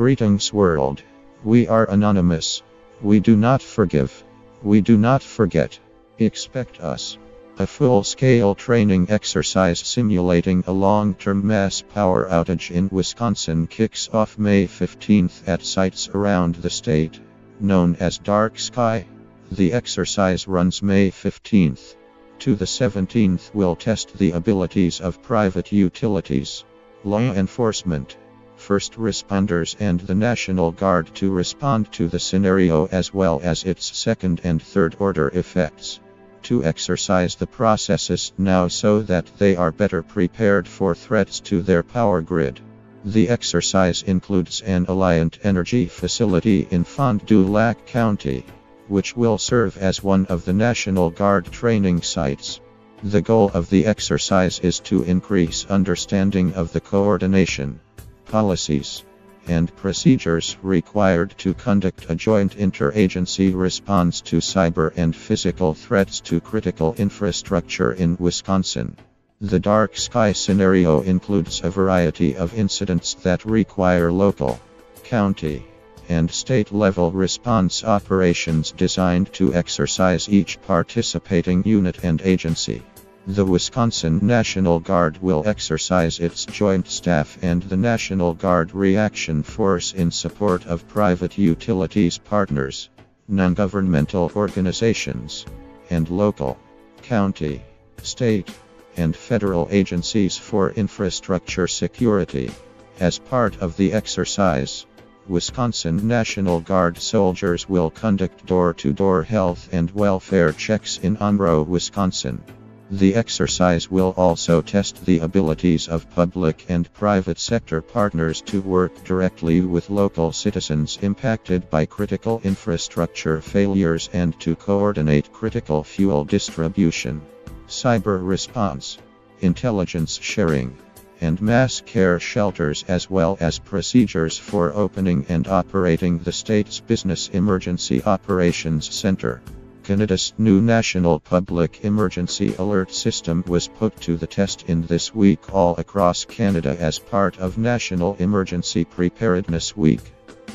Greetings, world. We are anonymous. We do not forgive. We do not forget. Expect us. A full scale training exercise simulating a long term mass power outage in Wisconsin kicks off May 15th at sites around the state, known as Dark Sky. The exercise runs May 15th to the 17th will test the abilities of private utilities, law enforcement, first responders and the National Guard to respond to the scenario as well as its second and third order effects. To exercise the processes now so that they are better prepared for threats to their power grid. The exercise includes an Alliant Energy facility in Fond du Lac County which will serve as one of the National Guard training sites. The goal of the exercise is to increase understanding of the coordination, policies, and procedures required to conduct a joint interagency response to cyber and physical threats to critical infrastructure in Wisconsin. The dark sky scenario includes a variety of incidents that require local, county, and state level response operations designed to exercise each participating unit and agency. The Wisconsin National Guard will exercise its Joint Staff and the National Guard Reaction Force in support of private utilities partners, non governmental organizations, and local, county, state, and federal agencies for infrastructure security. As part of the exercise, Wisconsin National Guard soldiers will conduct door to door health and welfare checks in Monroe, Wisconsin. The exercise will also test the abilities of public and private sector partners to work directly with local citizens impacted by critical infrastructure failures and to coordinate critical fuel distribution, cyber response, intelligence sharing and mass care shelters as well as procedures for opening and operating the state's Business Emergency Operations Center. Canada's new National Public Emergency Alert System was put to the test in this week all across Canada as part of National Emergency Preparedness Week.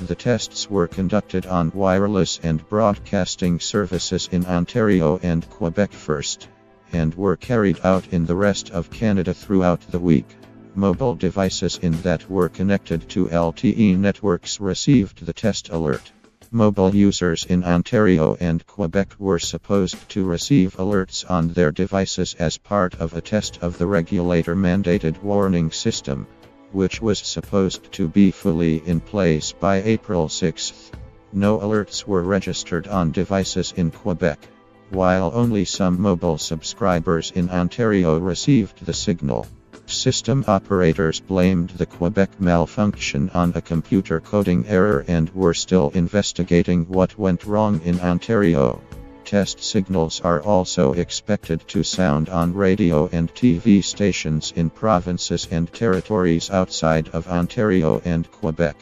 The tests were conducted on wireless and broadcasting services in Ontario and Quebec first, and were carried out in the rest of Canada throughout the week. Mobile devices in that were connected to LTE networks received the test alert. Mobile users in Ontario and Quebec were supposed to receive alerts on their devices as part of a test of the regulator mandated warning system, which was supposed to be fully in place by April 6. No alerts were registered on devices in Quebec, while only some mobile subscribers in Ontario received the signal. System operators blamed the Quebec malfunction on a computer coding error and were still investigating what went wrong in Ontario. Test signals are also expected to sound on radio and TV stations in provinces and territories outside of Ontario and Quebec,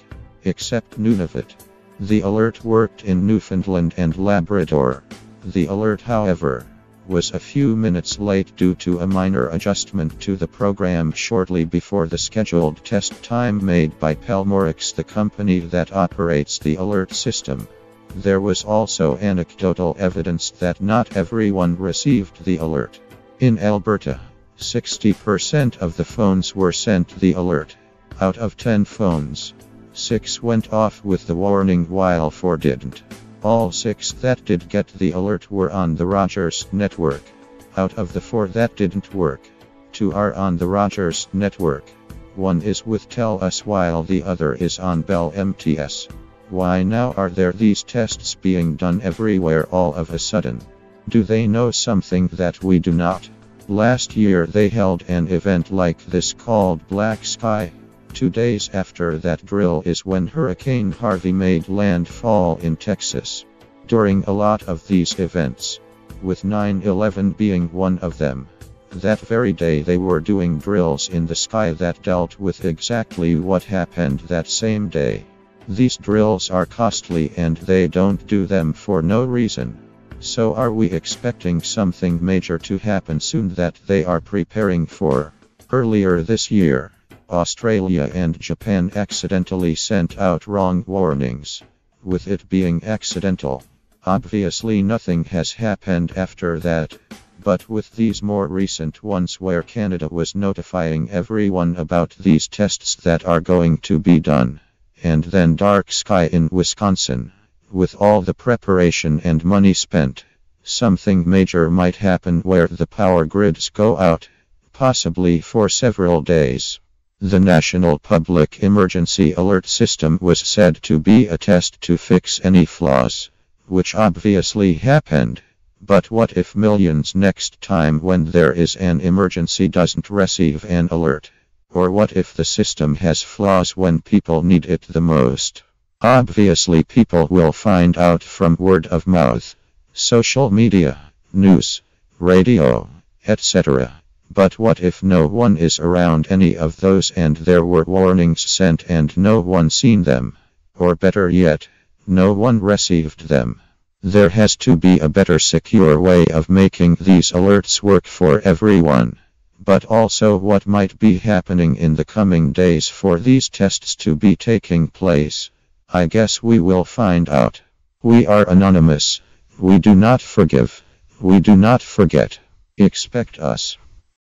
except Nunavut. The alert worked in Newfoundland and Labrador. The alert, however, was a few minutes late due to a minor adjustment to the program shortly before the scheduled test time made by Pelmorex, the company that operates the alert system. There was also anecdotal evidence that not everyone received the alert. In Alberta, 60% of the phones were sent the alert. Out of 10 phones, 6 went off with the warning while 4 didn't. All six that did get the alert were on the Rogers network. Out of the four that didn't work, two are on the Rogers network. One is with TELUS while the other is on Bell MTS. Why now are there these tests being done everywhere all of a sudden? Do they know something that we do not? Last year they held an event like this called Black Sky. Two days after that drill is when Hurricane Harvey made landfall in Texas. During a lot of these events, with 9 11 being one of them, that very day they were doing drills in the sky that dealt with exactly what happened that same day. These drills are costly and they don't do them for no reason. So are we expecting something major to happen soon that they are preparing for? Earlier this year, Australia and Japan accidentally sent out wrong warnings. With it being accidental, obviously nothing has happened after that. But with these more recent ones where Canada was notifying everyone about these tests that are going to be done, and then dark sky in Wisconsin, with all the preparation and money spent, something major might happen where the power grids go out, possibly for several days. The National Public Emergency Alert System was said to be a test to fix any flaws, which obviously happened. But what if millions next time when there is an emergency doesn't receive an alert? Or what if the system has flaws when people need it the most? Obviously, people will find out from word of mouth, social media, news, radio, etc. But what if no one is around any of those and there were warnings sent and no one seen them? Or better yet, no one received them. There has to be a better secure way of making these alerts work for everyone. But also what might be happening in the coming days for these tests to be taking place. I guess we will find out. We are anonymous. We do not forgive. We do not forget. Expect us.